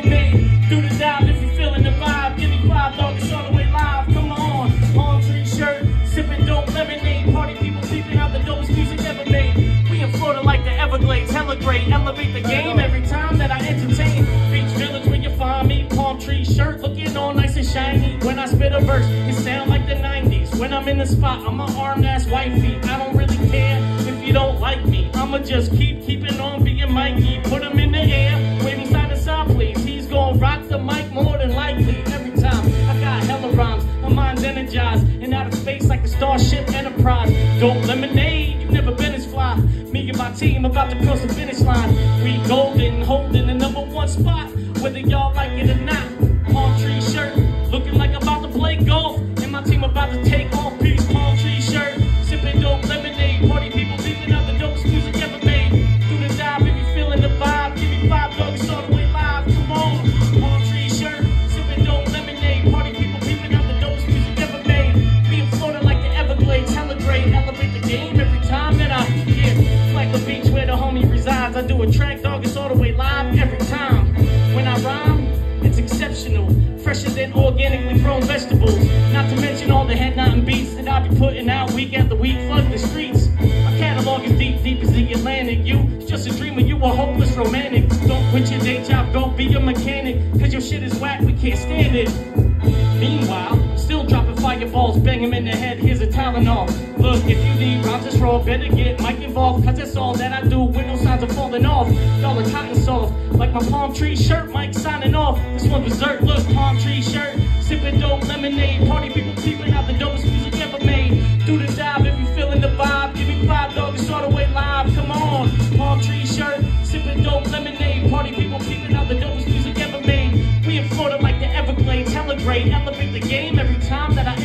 element. The dive if you feeling the vibe. Give me five dollars all the way live. Come on, on green shirt, sipping dope lemonade. Party people peeping out the dopest music ever made. We in Florida like the Everglades, hella great. Elevate the game every time that I entertain. Beach Village where you find me. Palm tree shirt, looking all nice and shiny. When I spit a verse, it sound like the 90s. When I'm in the spot, I'm a arm ass wifey. I don't really care if you don't like me. I'ma just keep keeping on energized and out of space like the Starship Enterprise. Dope lemonade, you've never been as fly. Me and my team about to cross the finish line. We golden, holding the number one spot, whether y'all like it or a track dog, it's all the way live every time. When I rhyme, it's exceptional. Fresher than organically grown vegetables. Not to mention all the head nodding beats that I be putting out week after week, flooding the streets. My catalog is deep, deep as the Atlantic. You just a dreamer, you a hopeless romantic. Don't quit your day job, go be a mechanic. Cause your shit is whack, we can't stand it. Tylenol. Look, if you need rhymes that's raw, better get Mike involved, cause that's all that I do no signs of falling off. Y'all are cotton soft, like my palm tree shirt, Mike signing off. This one berserk, look, palm tree shirt, sipping dope lemonade, party people peeping out the dopest music ever made. Do the dive if you feeling the vibe, give me five dogs, it's all the way live, come on. Palm tree shirt, sipping dope lemonade, party people peeping out the dopest music ever made. We in Florida like the Everglades, hella great, elevate the game every time that I.